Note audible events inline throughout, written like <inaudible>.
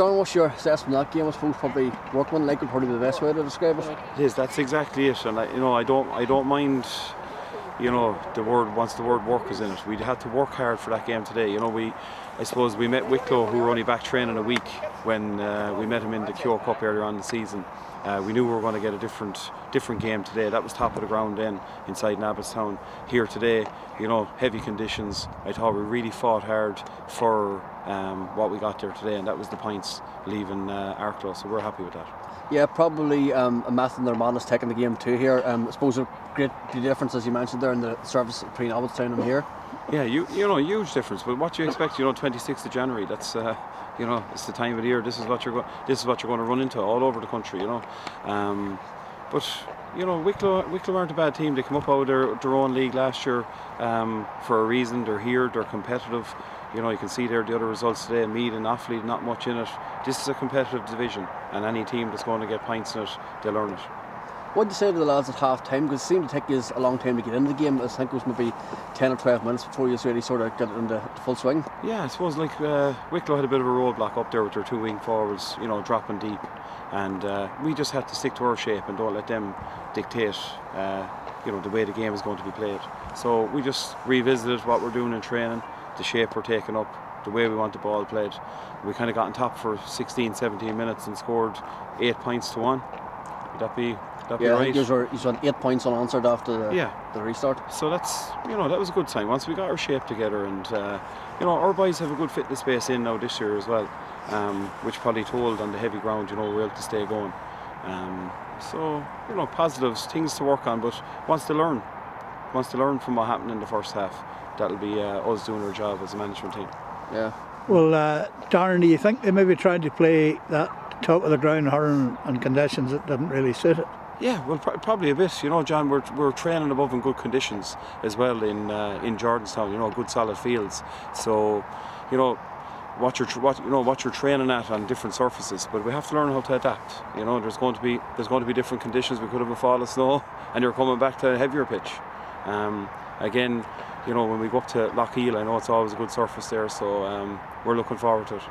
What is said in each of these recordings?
Darren, what's your assessment of that game? I suppose probably workman like would probably be the best way to describe it. It is. That's exactly it. And I, you know, I don't, I don't mind. You know, the word once the word work is in it. We had to work hard for that game today. You know, we, I suppose we met Wicklow, who were only back training a week when uh, we met him in the Kehoe Cup earlier on in the season. Uh, we knew we were going to get a different different game today. That was top of the ground then inside Abbottstown. Here today, you know, heavy conditions. I thought we really fought hard for um, what we got there today, and that was the points leaving uh, Arklow. So we're happy with that. Yeah, probably um, a Matthew Norman taking the game too here. Um, I suppose a great difference, as you mentioned there, in the service between Abbottstown and here. Yeah, you you know, huge difference. But what do you expect, you know, 26th of January. That's uh, you know, it's the time of the year. This is what you're going. This is what you're going to run into all over the country. You know, um, but you know, Wicklow, Wicklow aren't a bad team. They come up out of their, their own league last year um, for a reason. They're here. They're competitive. You know, you can see there the other results today. Meath and Offaly, not much in it. This is a competitive division, and any team that's going to get points in it, they'll earn it. What did you say to the lads at half time? Because it seemed to take you a long time to get into the game. I think it was maybe 10 or 12 minutes before you really sort of got it into full swing. Yeah, I suppose like uh, Wicklow had a bit of a roadblock up there with their two wing forwards, you know, dropping deep. And uh, we just had to stick to our shape and don't let them dictate, uh, you know, the way the game is going to be played. So we just revisited what we're doing in training, the shape we're taking up, the way we want the ball played. We kind of got on top for 16, 17 minutes and scored eight points to one. Would that be that yeah, right? you were you had eight points unanswered after the, yeah. the restart. So that's you know that was a good time once we got our shape together, and uh, you know our boys have a good fitness base in now this year as well, um, which probably told on the heavy ground. You know we're able to stay going. Um, so you know positives, things to work on, but wants to learn, wants to learn from what happened in the first half. That'll be uh, us doing our job as a management team. Yeah. Well, uh, Darren, do you think they maybe tried to play that top of the ground hurling and conditions that didn't really suit it? Yeah, well, pr- probably a bit. You know, John, we're, we're training above in good conditions as well in uh, in Jordanstown. You know, good solid fields. So, you know, what you're what you know what you're training at on different surfaces. But we have to learn how to adapt. You know, there's going to be there's going to be different conditions. We could have a fall of snow, <laughs> and you're coming back to a heavier pitch. Um, again, you know, when we go up to Loughgiel, I know it's always a good surface there. So um, we're looking forward to it.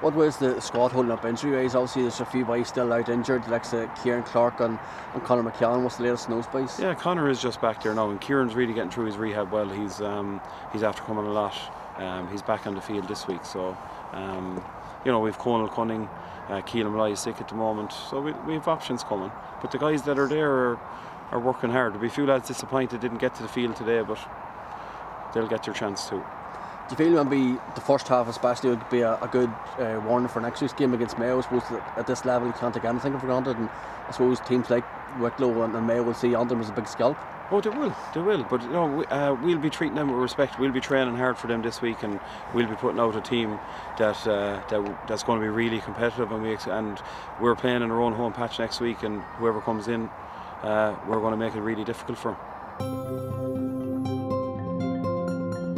What was the squad holding up injury wise? Obviously, there's a few boys still out injured, like the Ciaran Clarke and, and Conor McKellen. What's the latest news, boys? Yeah, Conor is just back there now, and Ciaran's really getting through his rehab well. He's um, he's after coming a lot. Um, he's back on the field this week, so um, you know we've Conal Cunning, uh, Keelan Molloy is sick at the moment, so we, we have options coming. But the guys that are there are, are working hard. There'll be a few lads disappointed didn't get to the field today, but they'll get their chance too. Do you feel maybe the first half especially would be a, a good uh, warning for next week's game against Mayo? I suppose at this level you can't take anything for granted and I suppose teams like Wicklow and, and Mayo will see on them as a big scalp. Oh, they will, they will. But you know, we, uh, we'll be treating them with respect. We'll be training hard for them this week, and we'll be putting out a team that uh, that that's going to be really competitive. And we and we're playing in our own home patch next week, and whoever comes in, uh, we're going to make it really difficult for them.